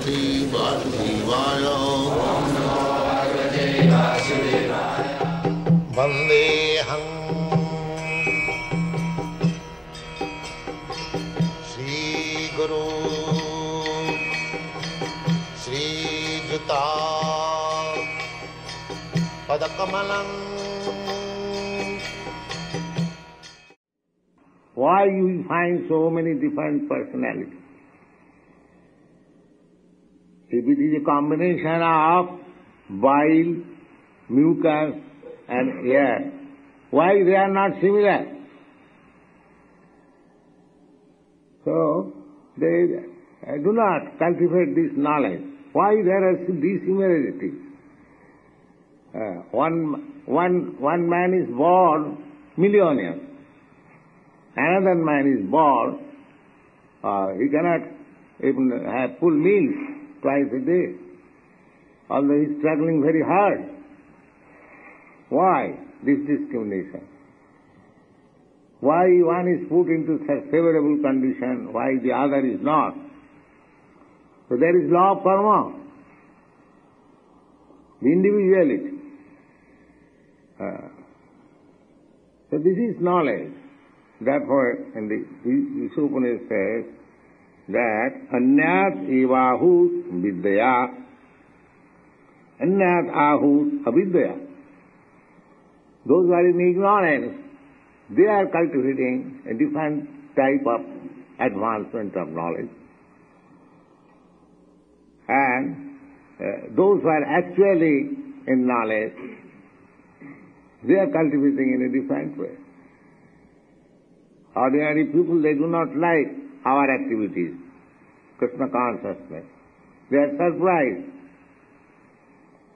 पार्थी वासुदेवाय वन्देऽहं श्रीगुरु श्रीयुता पदकमलम् Why you find so many different personalities? If it is a combination of bile, mucus and air, why they are not similar? So, they uh, do not cultivate this knowledge. Why there are dissimilarities? Uh, one, one, one man is born millionaire. Another man is born, uh, he cannot even have full meals twice a day, although he is struggling very hard. Why this discrimination? Why one is put into such favorable condition, why the other is not? So there is law of karma, the individuality. Uh, so this is knowledge. Therefore, in the Ishopanishad says that anyat evahur vidyaya, anyat ahur avidyaya. Those who are in ignorance, they are cultivating a different type of advancement of knowledge. And uh, those who are actually in knowledge, they are cultivating in a different way. Ordinary people, they do not like our activities, Krishna consciousness. They are surprised.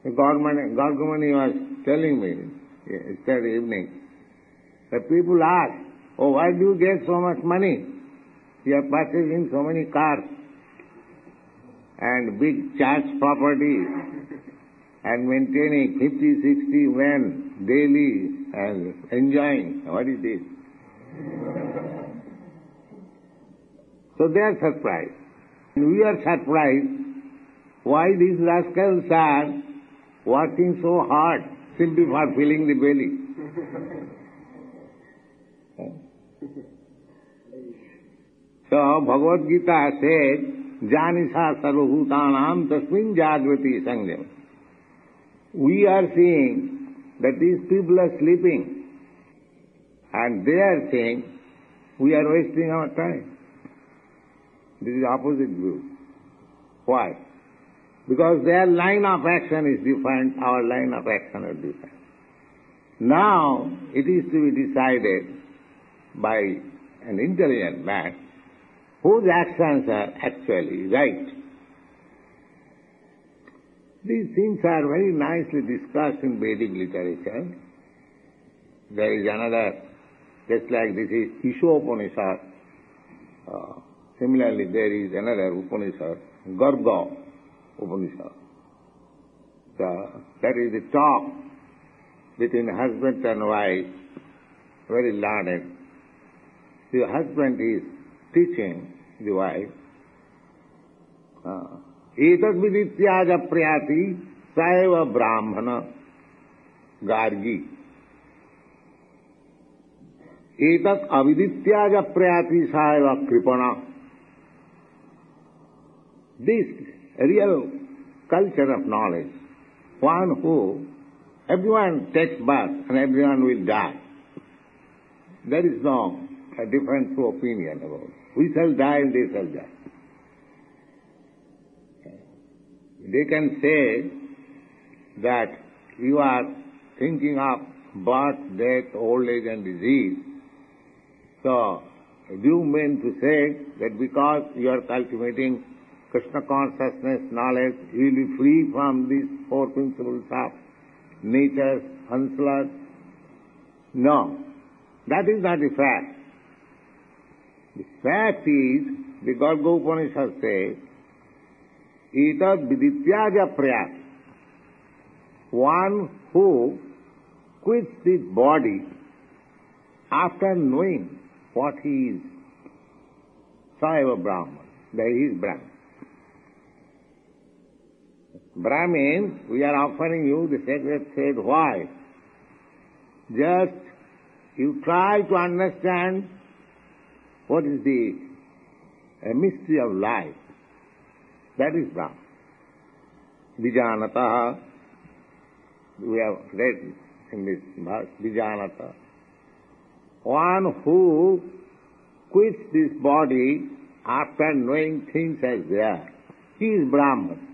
The Gormani, Gargamuni was telling me yesterday evening that people ask, oh, why do you get so much money? You are purchasing so many cars and big church properties and maintaining 50, 60 men daily and enjoying. What is this? So they are surprised. And we are surprised why these rascals are working so hard simply for filling the belly. so Bhagavad Gita says, Janisa sarvabhutanam tasmin jagrati sangyam. We are seeing that these people are sleeping and they are saying, we are wasting our time. This is opposite view. Why? Because their line of action is different, our line of action is different. Now it is to be decided by an intelligent man whose actions are actually right. These things are very nicely discussed in Vedic literature. There is another, just like this is Ishopanishad. Uh, similarly, there is another Upanishad, Garga Upanishad. So, that is the talk between husband and wife, very learned. The husband is teaching the wife, एतद विदित्याज प्रयाति सैव ब्राह्मण गार्गी एतत् अविदित्याज प्रयाति सैव कृपण this real culture of knowledge, one who everyone takes birth and everyone will die. There is no difference of opinion about it. We shall die and they shall die. They can say that you are thinking of birth, death, old age and disease. So, do you mean to say that because you are cultivating Krishna consciousness, knowledge, you will be free from these four principles of nature, onslaught? No, that is not the fact. The fact is, the Garga Upanishad says, Etad vidityaja prayat. One who quits this body after knowing what he is. Saiva Brahman, that he is Brahman. Brahmin, we are offering you the sacred said Why? Just you try to understand what is the mystery of life. That is Brahman. Vijanata, we have read in this verse, Vijanata. One who quits this body after knowing things as they are, he is Brahman.